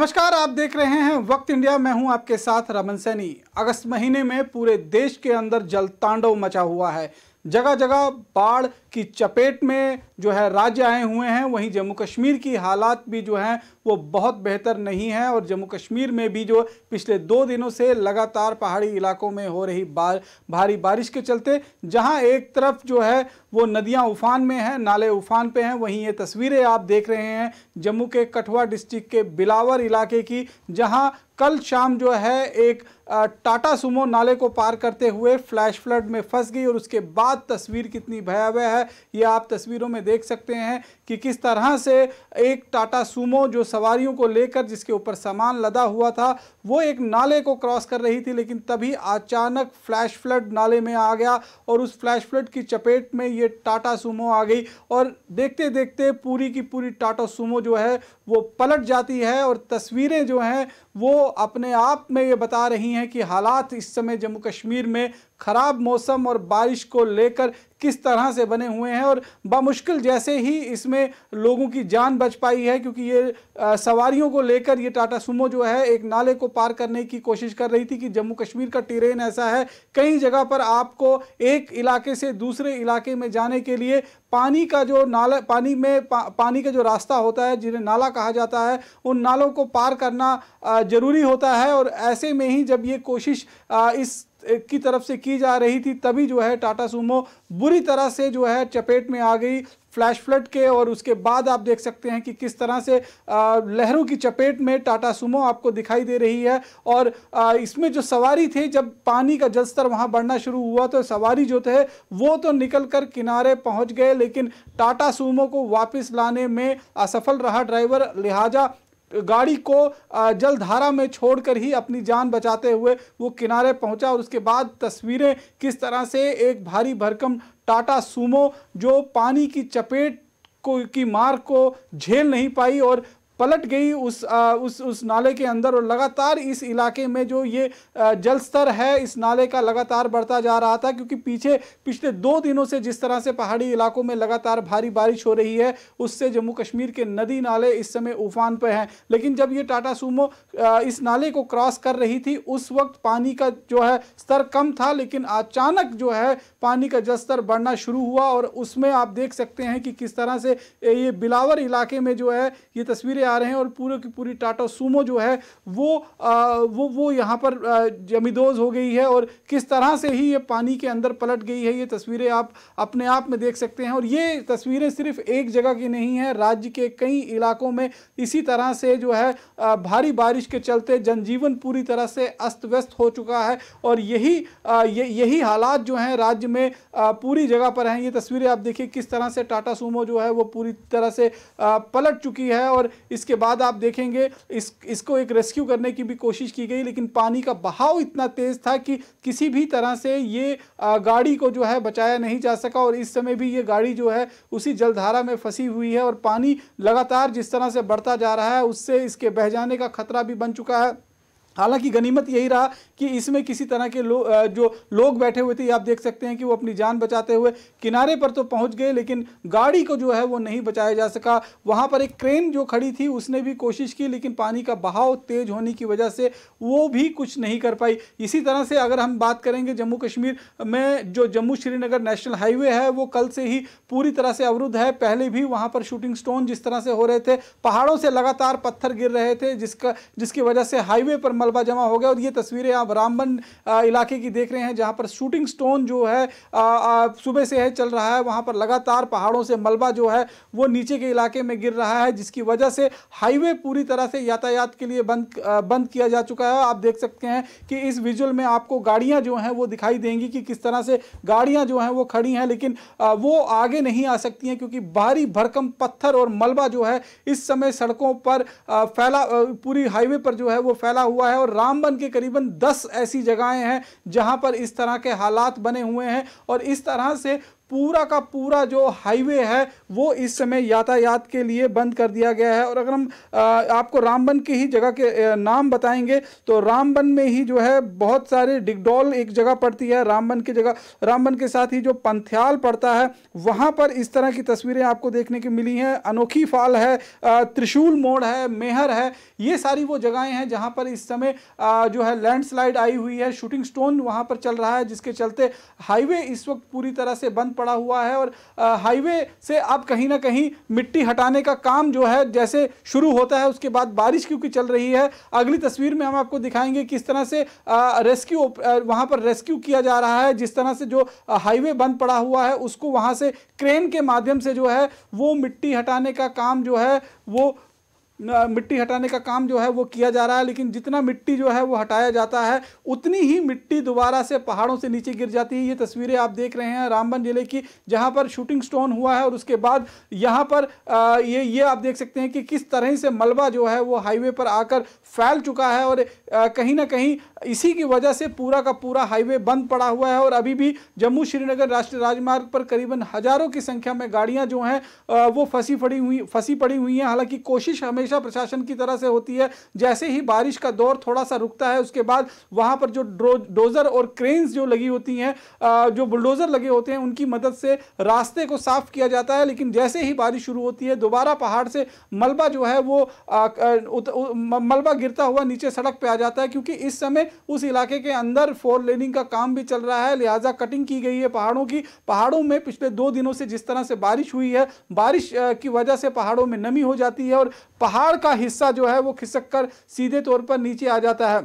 नमस्कार, आप देख रहे हैं वक्त इंडिया। मैं हूँ आपके साथ रमन सैनी। अगस्त महीने में पूरे देश के अंदर जल तांडव मचा हुआ है। जगह जगह बाढ़ की चपेट में जो है राज्य आए हुए हैं, वहीं जम्मू कश्मीर की हालात भी जो हैं, वो बहुत बेहतर नहीं है और जम्मू कश्मीर में भी जो पिछले दो दिनों से लगातार पहाड़ी इलाकों में हो रही बार, भारी बारिश के चलते, जहाँ एक तरफ़ जो है वो नदियाँ उफान में हैं, नाले उफान पे हैं, वहीं ये तस्वीरें आप देख रहे हैं जम्मू के कठुआ डिस्ट्रिक्ट के बिलावर इलाके की, जहाँ कल शाम जो है एक टाटा सुमो नाले को पार करते हुए फ्लैश फ्लड में फंस गई और उसके बाद तस्वीर कितनी भयावह है ये आप तस्वीरों में देख सकते हैं कि किस तरह से एक टाटा सुमो जो सवारियों को लेकर जिसके ऊपर सामान लदा हुआ था, वो एक नाले को क्रॉस कर रही थी, लेकिन तभी अचानक फ्लैश फ्लड नाले में आ गया और उस फ्लैश फ्लड की चपेट में ये टाटा सुमो आ गई और देखते देखते पूरी की पूरी टाटा सुमो जो है, वो पलट जाती है और तस्वीरें जो हैं, वो अपने आप में ये बता रही हैं कि हालात इस समय जम्मू कश्मीर में ख़राब मौसम और बारिश को लेकर किस तरह से बने हुए हैं और बामुश्किल जैसे ही इसमें लोगों की जान बच पाई है क्योंकि ये सवारियों को लेकर ये टाटा सुमो जो है एक नाले को पार करने की कोशिश कर रही थी कि जम्मू कश्मीर का टेरेन ऐसा है कई जगह पर आपको एक इलाके से दूसरे इलाके में जाने के लिए पानी का जो नाला पानी में पा, पानी का जो रास्ता होता है जिन्हें नाला कहा जाता है उन नालों को पार करना ज़रूरी होता है और ऐसे में ही जब ये कोशिश इस की तरफ़ से की जा रही थी, तभी जो है टाटा सुमो बुरी तरह से जो है चपेट में आ गई फ्लैश फ्लड के और उसके बाद आप देख सकते हैं कि किस तरह से लहरों की चपेट में टाटा सुमो आपको दिखाई दे रही है। और इसमें जो सवारी थे, जब पानी का जलस्तर वहाँ बढ़ना शुरू हुआ तो सवारी जो थे, वो तो निकल कर किनारे पहुँच गए, लेकिन टाटा सुमो को वापस लाने में असफल रहा ड्राइवर लिहाजा। गाड़ी को जलधारा में छोड़कर ही अपनी जान बचाते हुए वो किनारे पहुँचा और उसके बाद तस्वीरें किस तरह से एक भारी भरकम टाटा सूमो जो पानी की चपेट को, की मार को झेल नहीं पाई और पलट गई उस आ, उस उस नाले के अंदर और लगातार इस इलाके में जो ये जल स्तर है इस नाले का लगातार बढ़ता जा रहा था क्योंकि पीछे पिछले दो दिनों से जिस तरह से पहाड़ी इलाकों में लगातार भारी बारिश हो रही है उससे जम्मू कश्मीर के नदी नाले इस समय उफान पर हैं। लेकिन जब ये टाटा सूमो इस नाले को क्रॉस कर रही थी उस वक्त पानी का जो है स्तर कम था लेकिन अचानक जो है पानी का जल स्तर बढ़ना शुरू हुआ और उसमें आप देख सकते हैं कि किस तरह से ये बिलावर इलाके में जो है ये तस्वीरें आ रहे हैं और पूरे की पूरी टाटा सूमो जो है वो आ, वो वो यहाँ पर जमीदोज हो गई है और किस तरह से ही ये पानी के अंदर पलट गई है ये तस्वीरें आप अपने आप में देख सकते हैं। और ये तस्वीरें सिर्फ़ एक जगह की नहीं है राज्य के कई इलाकों में इसी तरह से जो है भारी बारिश के चलते जनजीवन पूरी तरह से अस्त व्यस्त हो चुका है और यही यही हालात जो हैं राज्य में पूरी जगह पर हैं। ये तस्वीरें आप देखिए किस तरह से टाटा सूमो जो है वो पूरी तरह से पलट चुकी है और इसके बाद आप देखेंगे इस, इसको एक रेस्क्यू करने की भी कोशिश की गई, लेकिन पानी का बहाव इतना तेज़ था कि किसी भी तरह से ये गाड़ी को जो है बचाया नहीं जा सका और इस समय भी ये गाड़ी जो है उसी जलधारा में फंसी हुई है और पानी लगातार जिस तरह से बढ़ता जा रहा है, उससे इसके बह जाने का खतरा भी बन चुका है। हालाँकि गनीमत यही रहा कि इसमें किसी तरह के लो, जो लोग बैठे हुए थे आप देख सकते हैं कि वो अपनी जान बचाते हुए किनारे पर तो पहुँच गए लेकिन गाड़ी को जो है वो नहीं बचाया जा सका। वहाँ पर एक क्रेन जो खड़ी थी उसने भी कोशिश की लेकिन पानी का बहाव तेज होने की वजह से वो भी कुछ नहीं कर पाई। इसी तरह से अगर हम बात करेंगे जम्मू कश्मीर में जो जम्मू श्रीनगर नेशनल हाईवे है वो कल से ही पूरी तरह से अवरुद्ध है। पहले भी वहाँ पर शूटिंग स्टोन जिस तरह से हो रहे थे पहाड़ों से लगातार पत्थर गिर रहे थे जिसका जिसकी वजह से हाईवे पर मलबा जमा हो गया और ये तस्वीरें आप रामबन इलाके की देख रहे हैं, जहाँ पर शूटिंग स्टोन जो है सुबह से है, चल रहा है, वहाँ पर लगातार पहाड़ों से मलबा जो है, वो नीचे के इलाके में गिर रहा है, जिसकी वजह से हाईवे पूरी तरह से यातायात के लिए बंद बंद किया जा चुका है। आप देख सकते हैं कि इस विजुअल में आपको गाड़ियाँ जो हैं, वो दिखाई देंगी कि किस तरह से गाड़ियाँ जो हैं, वो खड़ी हैं, लेकिन वो आगे नहीं आ सकती हैं, क्योंकि भारी भरकम पत्थर और मलबा जो है, इस समय सड़कों पर फैला पूरी हाईवे पर जो है, वो फैला हुआ है और रामबन के करीबन 10 ऐसी जगहें हैं जहाँ पर इस तरह के हालात बने हुए हैं और इस तरह से पूरा का पूरा जो हाईवे है, वो इस समय यातायात के लिए बंद कर दिया गया है। और अगर हम आपको रामबन की ही जगह के नाम बताएँगे तो रामबन में ही जो है बहुत सारे डिगडोल एक जगह पड़ती है, रामबन की जगह, रामबन के साथ ही जो पंथ्याल पड़ता है, वहाँ पर इस तरह की तस्वीरें आपको देखने की मिली हैं। अनोखी फाल है त्रिशूल मोड़ है, मेहर है, ये सारी वो जगहें हैं जहाँ पर इस समय जो है लैंडस्लाइड आई हुई है, शूटिंग स्टोन वहाँ पर चल रहा है, जिसके चलते हाईवे इस वक्त पूरी तरह से बंद पड़ा हुआ है और हाईवे से अब कहीं ना कहीं मिट्टी हटाने का काम जो है जैसे शुरू होता है, उसके बाद बारिश क्योंकि चल रही है। अगली तस्वीर में हम आपको दिखाएँगे किस तरह से रेस्क्यू वहाँ पर रेस्क्यू किया जा रहा है। जिस तरह से जो हाईवे बंद पड़ा हुआ है, उसको वहाँ से क्रेन के माध्यम से जो है वो मिट्टी हटाने का काम जो है वो मिट्टी हटाने का काम जो है वो किया जा रहा है, लेकिन जितना मिट्टी जो है वो हटाया जाता है, उतनी ही मिट्टी दोबारा से पहाड़ों से नीचे गिर जाती है। ये तस्वीरें आप देख रहे हैं रामबन ज़िले की, जहाँ पर शूटिंग स्टोन हुआ है और उसके बाद यहाँ पर ये ये आप देख सकते हैं कि किस तरह से मलबा जो है वो हाईवे पर आकर फैल चुका है और कहीं ना कहीं इसी की वजह से पूरा का पूरा हाईवे बंद पड़ा हुआ है और अभी भी जम्मू श्रीनगर राष्ट्रीय राजमार्ग पर करीबन हज़ारों की संख्या में गाड़ियाँ जो हैं वो फंसी पड़ी हुई, फंसी पड़ी हुई हैं। हालाँकि कोशिश हमेशा हमेशा प्रशासन की तरह से होती है। जैसे ही बारिश का दौर थोड़ा सा रुकता है, उसके बाद वहाँ पर जो डोजर और क्रेन्स जो लगी होती हैं जो बुलडोजर लगे होते हैं, उनकी मदद से रास्ते को साफ़ किया जाता है। लेकिन जैसे ही बारिश शुरू होती है, दोबारा पहाड़ से मलबा जो है, वो मलबा गिरता हुआ नीचे सड़क पे आ जाता है, क्योंकि इस समय उस इलाके के अंदर फोर लेनिंग का काम भी चल रहा है। लिहाजा कटिंग की गई है पहाड़ों की। पहाड़ों में पिछले दो दिनों से जिस तरह से बारिश हुई है, बारिश की वजह से पहाड़ों में नमी हो जाती है और पहाड़ पहाड़ का हिस्सा जो है वो खिसक कर सीधे तौर पर नीचे आ जाता है।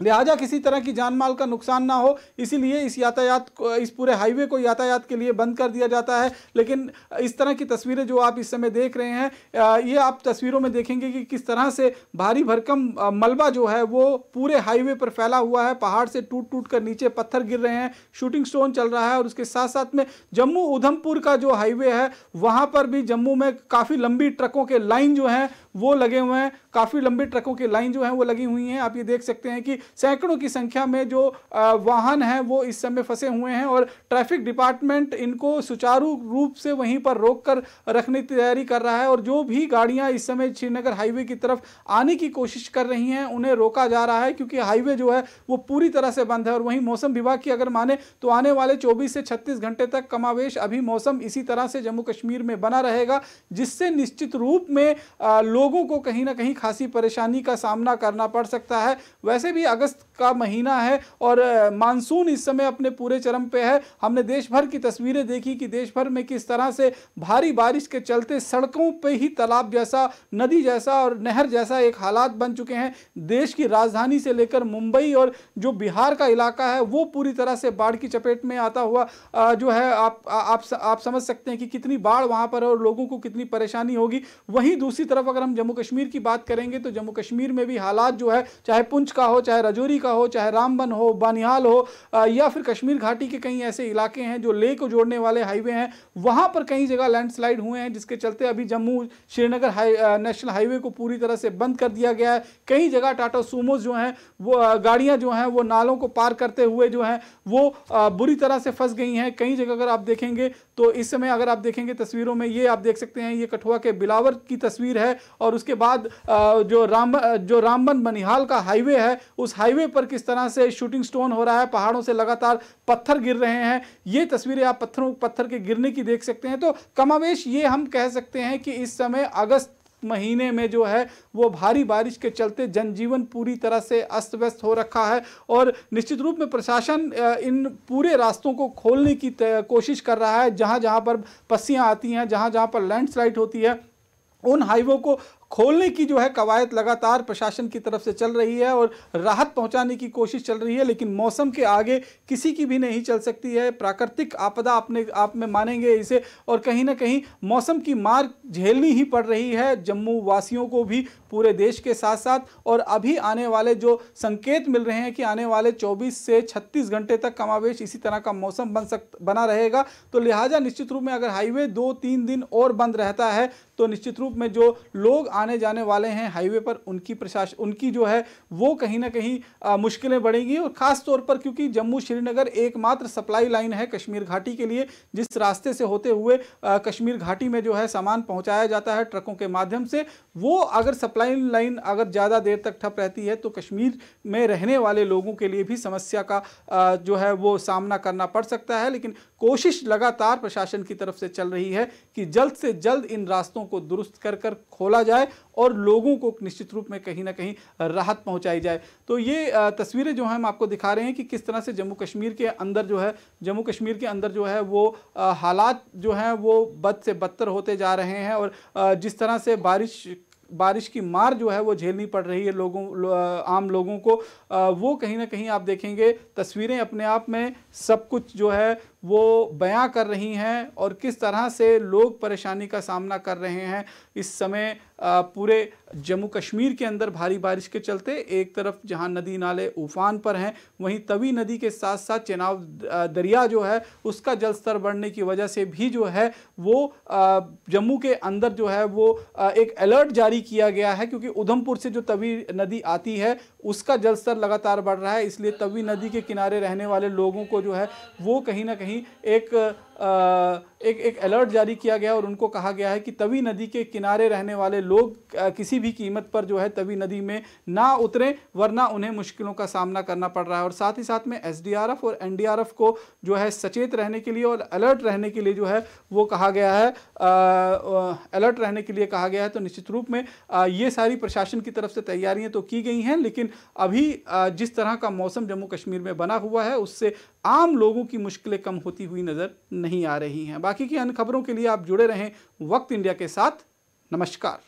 लिहाजा किसी तरह की जान माल का नुकसान ना हो, इसीलिए इस यातायात को, इस पूरे हाईवे को यातायात के लिए बंद कर दिया जाता है। लेकिन इस तरह की तस्वीरें जो आप इस समय देख रहे हैं ये आप तस्वीरों में देखेंगे कि किस तरह से भारी भरकम मलबा जो है वो पूरे हाईवे पर फैला हुआ है। पहाड़ से टूट टूट कर नीचे पत्थर गिर रहे हैं, शूटिंग स्टोन चल रहा है और उसके साथ साथ में जम्मू उधमपुर का जो हाईवे है, वहाँ पर भी जम्मू में काफ़ी लंबी ट्रकों के लाइन जो हैं, वो लगे हुए हैं। काफ़ी लंबी ट्रकों की लाइन जो है, वो लगी हुई हैं। आप ये देख सकते हैं कि सैकड़ों की संख्या में जो वाहन हैं, वो इस समय फंसे हुए हैं और ट्रैफ़िक डिपार्टमेंट इनको सुचारू रूप से वहीं पर रोक कर रखने की तैयारी कर रहा है और जो भी गाड़ियाँ इस समय श्रीनगर हाईवे की तरफ़ आने की कोशिश कर रही हैं, उन्हें रोका जा रहा है क्योंकि हाईवे जो है, वो पूरी तरह से बंद है और वहीं मौसम विभाग की अगर माने तो आने वाले चौबीस से छत्तीस घंटे तक कमावेश अभी मौसम इसी तरह से जम्मू कश्मीर में बना रहेगा, जिससे निश्चित रूप में लोगों को कहीं ना कहीं खासी परेशानी का सामना करना पड़ सकता है। वैसे भी अगस्त का महीना है और मानसून इस समय अपने पूरे चरम पे है। हमने देश भर की तस्वीरें देखी कि देश भर में किस तरह से भारी बारिश के चलते सड़कों पे ही तालाब जैसा, नदी जैसा और नहर जैसा एक हालात बन चुके हैं। देश की राजधानी से लेकर मुंबई और जो बिहार का इलाका है, वो पूरी तरह से बाढ़ की चपेट में आता हुआ जो है, आप आप आप समझ सकते हैं कि कितनी बाढ़ वहाँ पर है और लोगों को कितनी परेशानी होगी। वहीं दूसरी तरफ़ अगर हम जम्मू कश्मीर की बात करेंगे तो जम्मू कश्मीर में भी हालात जो है, चाहे पुंछ का हो, चाहे रजौरी का हो, चाहे रामबन हो, बानिहाल हो या फिर कश्मीर घाटी के कई ऐसे इलाके हैं जो ले को जोड़ने वाले हाईवे हैं, वहाँ पर कई जगह लैंडस्लाइड हुए हैं, जिसके चलते अभी Jammu Srinagar high national highway को पूरी तरह से बंद कर दिया गया है। कई जगह टाटा सूमोज जो हैं, वो गाड़ियाँ जो हैं, वो नालों को पार करते हुए जो हैं, वो बुरी तरह से फंस गई हैं। कई जगह अगर आप देखेंगे तो इस समय अगर आप देखेंगे तस्वीरों में, ये आप देख सकते हैं, ये कठुआ के बिलावर की तस्वीर है, और उसके बाद जो राम जो रामबन बनिहाल का हाईवे है, उस हाईवे पर किस तरह से शूटिंग स्टोन हो रहा है, पहाड़ों से लगातार पत्थर गिर रहे हैं, ये तस्वीरें आप पत्थरों, पत्थर के गिरने की देख सकते हैं। तो कमावेश, ये हम कह सकते हैं कि इस समय अगस्त महीने में जो है, वो भारी बारिश के चलते जनजीवन पूरी तरह से अस्त व्यस्त हो रखा है और निश्चित रूप में प्रशासन इन पूरे रास्तों को खोलने की कोशिश कर रहा है। जहाँ जहाँ पर पस्सियाँ आती हैं जहाँ जहाँ पर लैंडस्लाइड होती है, उन हाईवों को खोलने की जो है कवायद लगातार प्रशासन की तरफ़ से चल रही है और राहत पहुँचाने की कोशिश चल रही है, लेकिन मौसम के आगे किसी की भी नहीं चल सकती है। प्राकृतिक आपदा अपने आप में मानेंगे इसे और कहीं ना कहीं मौसम की मार झेलनी ही पड़ रही है। जम्मू वासियों को भी पूरे देश के साथ साथ और अभी आने वाले जो संकेत मिल रहे हैं कि आने वाले 24 से 36 घंटे तक कमावेश इसी तरह का मौसम बन सक, बना रहेगा। तो लिहाजा निश्चित रूप में अगर हाईवे दो तीन दिन और बंद रहता है तो निश्चित रूप में जो लोग आने जाने वाले हैं हाईवे पर उनकी प्रशासन उनकी जो है वो कहीं ना कहीं मुश्किलें बढ़ेंगी और ख़ास तौर पर क्योंकि जम्मू श्रीनगर एकमात्र सप्लाई लाइन है कश्मीर घाटी के लिए जिस रास्ते से होते हुए आ, कश्मीर घाटी में जो है सामान पहुँचाया जाता है ट्रकों के माध्यम से वो अगर सप्लाई लाइन अगर ज़्यादा देर तक ठप रहती है तो कश्मीर में रहने वाले लोगों के लिए भी समस्या का आ, जो है वो सामना करना पड़ सकता है। लेकिन कोशिश लगातार प्रशासन की तरफ़ से चल रही है कि जल्द से जल्द इन रास्तों को दुरुस्त कर कर खोला जाए और लोगों को निश्चित रूप में कहीं ना कहीं राहत पहुंचाई जाए। तो ये तस्वीरें जो हैं हम आपको दिखा रहे हैं कि किस तरह से जम्मू कश्मीर के अंदर जो है जम्मू कश्मीर के अंदर जो है वो हालात जो हैं वो बद से बदतर होते जा रहे हैं और जिस तरह से बारिश बारिश की मार जो है वो झेलनी पड़ रही है लोगों लो, आम लोगों को वो कहीं ना कहीं आप देखेंगे तस्वीरें अपने आप में सब कुछ जो है वो बयां कर रही हैं और किस तरह से लोग परेशानी का सामना कर रहे हैं। इस समय पूरे जम्मू कश्मीर के अंदर भारी बारिश के चलते एक तरफ़ जहाँ नदी नाले उफान पर हैं, वहीं तवी नदी के साथ साथ चेनाब दरिया जो है उसका जल स्तर बढ़ने की वजह से भी जो है वो जम्मू के अंदर जो है वो एक अलर्ट जारी किया गया है, क्योंकि उधमपुर से जो तवी नदी आती है उसका जल स्तर लगातार बढ़ रहा है, इसलिए तवी नदी के किनारे रहने वाले लोगों को जो है, वो कहीं ना कहीं एक एक एक अलर्ट जारी किया गया और उनको कहा गया है कि तवी नदी के किनारे रहने वाले लोग किसी भी कीमत पर जो है तवी नदी में ना उतरें, वरना उन्हें मुश्किलों का सामना करना पड़ रहा है। और साथ ही साथ में एसडीआरएफ और एनडीआरएफ को जो है सचेत रहने के लिए और अलर्ट रहने के लिए जो है वो कहा गया है अलर्ट रहने के लिए कहा गया है। तो निश्चित रूप में ये सारी प्रशासन की तरफ़ से तैयारियाँ तो की गई हैं, लेकिन अभी जिस तरह का मौसम जम्मू कश्मीर में बना हुआ है, उससे आम लोगों की मुश्किलें कम होती हुई नज़र नहीं आ रही हैं। बाकी की अन्य खबरों के लिए आप जुड़े रहें वक्त इंडिया के साथ। नमस्कार।